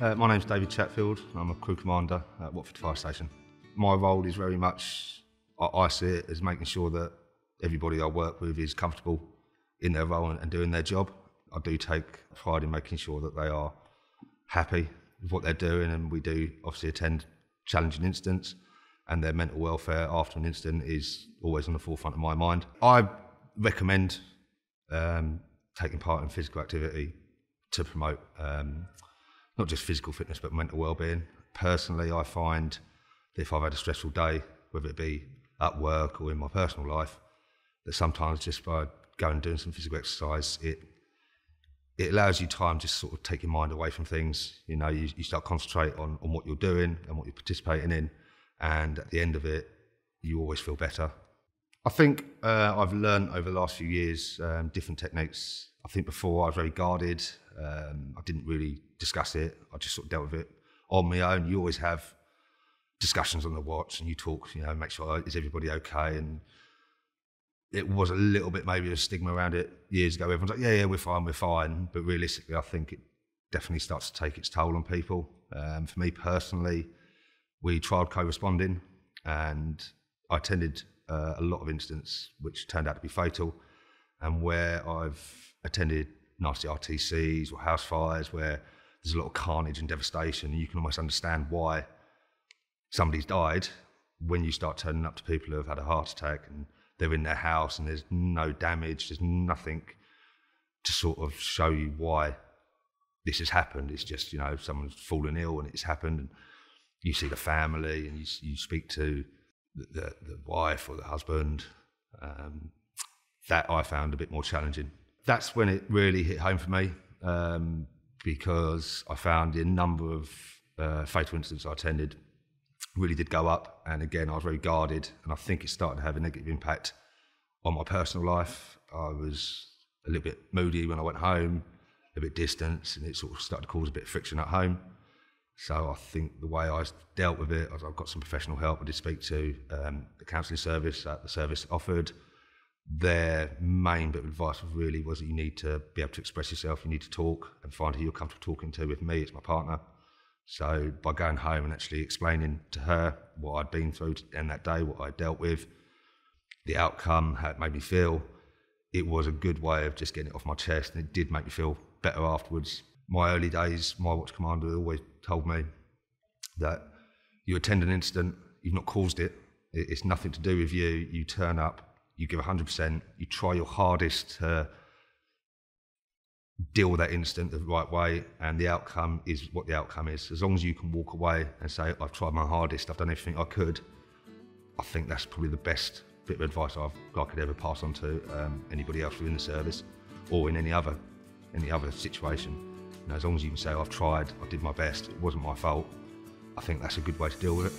Uh, my name's David Chatfield. I'm a crew commander at Watford Fire Station. My role is very much, I, I see it as making sure that everybody I work with is comfortable in their role and, and doing their job. I do take pride in making sure that they are happy with what they're doing, and we do obviously attend challenging incidents, and their mental welfare after an incident is always on the forefront of my mind. I recommend um, taking part in physical activity to promote um, not just physical fitness but mental well-being. Personally, I find that if I've had a stressful day, whether it be at work or in my personal life, that sometimes just by going and doing some physical exercise, it it allows you time just sort of take your mind away from things. You know, you, you start concentrate on, on what you're doing and what you're participating in, and at the end of it, you always feel better. I think uh, I've learned over the last few years um, different techniques. I think before I was very guarded. Um, I didn't really discuss it. I just sort of dealt with it on my own. You always have discussions on the watch, and you talk. You know, make sure is everybody okay, and it was a little bit maybe a stigma around it years ago. Everyone's like, yeah, yeah, we're fine, we're fine. But realistically, I think it definitely starts to take its toll on people. Um, for me personally, we tried co-responding, and I attended uh, a lot of incidents which turned out to be fatal, and where I've attended nasty RTCs or house fires where there's a lot of carnage and devastation, and you can almost understand why somebody's died when you start turning up to people who have had a heart attack and they're in their house and there's no damage, there's nothing to sort of show you why this has happened. It's just, you know, someone's fallen ill and it's happened. And you see the family and you, you speak to the, the, the wife or the husband. Um, that I found a bit more challenging. That's when it really hit home for me um, because I found the number of uh, fatal incidents I attended really did go up. And again, I was very guarded, and I think it started to have a negative impact on my personal life. I was a little bit moody when I went home, a bit distant, and it sort of started to cause a bit of friction at home. So I think the way I dealt with it, I've got some professional help. I did speak to um, the counselling service that the service offered. Their main bit of advice really was that you need to be able to express yourself. You need to talk and find who you're comfortable talking to. With me, it's my partner. So by going home and actually explaining to her what I'd been through in that day, what I dealt with, the outcome, how it made me feel, it was a good way of just getting it off my chest, and it did make me feel better afterwards. My early days, my watch commander always told me that you attend an incident, you've not caused it, it's nothing to do with you. You turn up, you give 100%, you try your hardest to deal with that incident the right way, and the outcome is what the outcome is. As long as you can walk away and say, I've tried my hardest, I've done everything I could, I think that's probably the best bit of advice I've, I could ever pass on to um, anybody else within the service or in any other, any other situation. You know, as long as you can say, I've tried, I did my best, it wasn't my fault, I think that's a good way to deal with it.